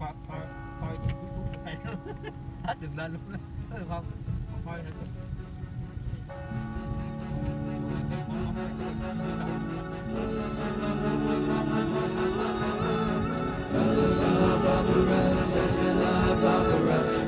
coi coi Barbara.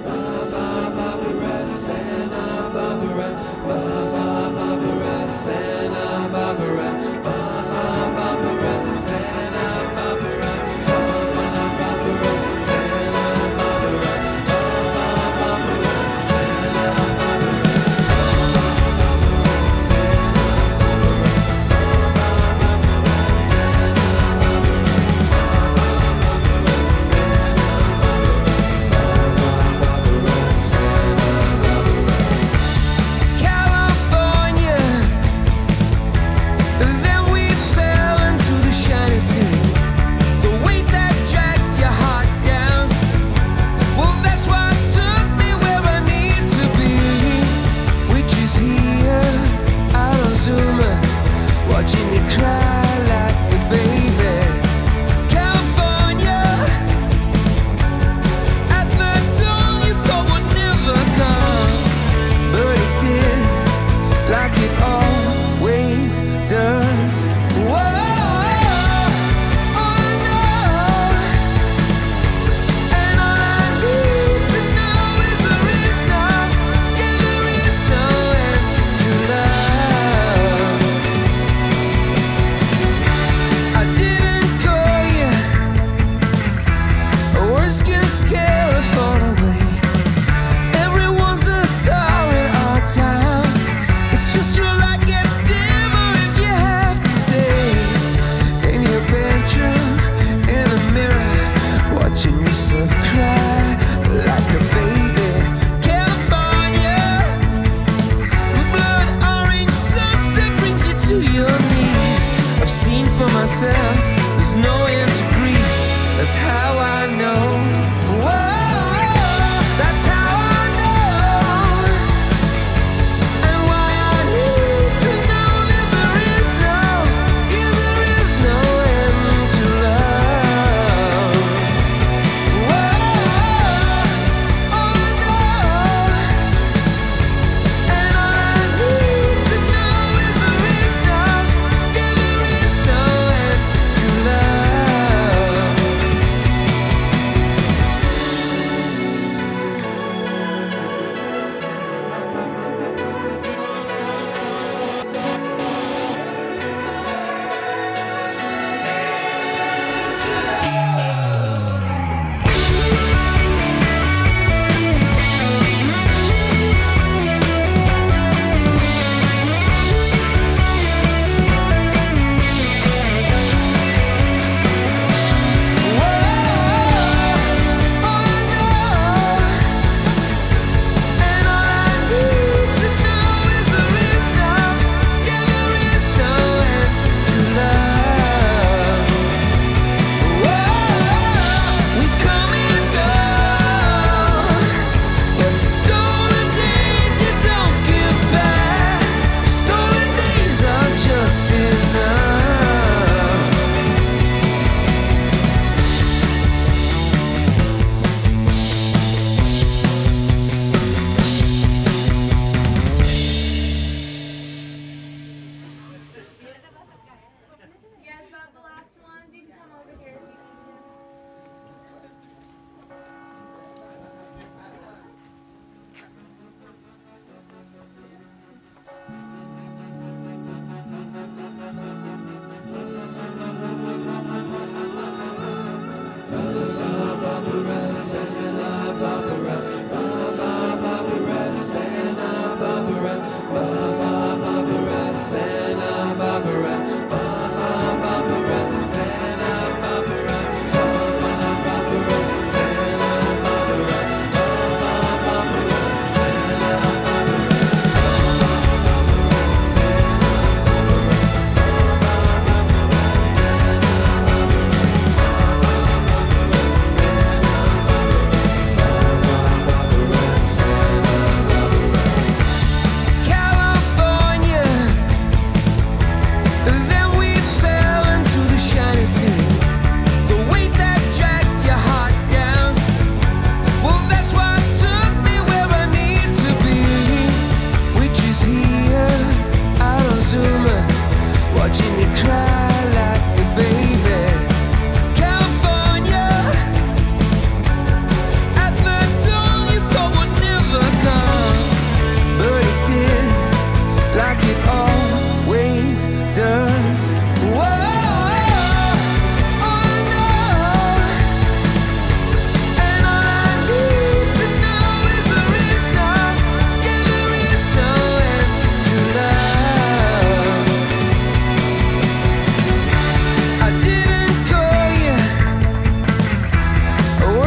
ba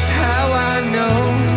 That's how I know.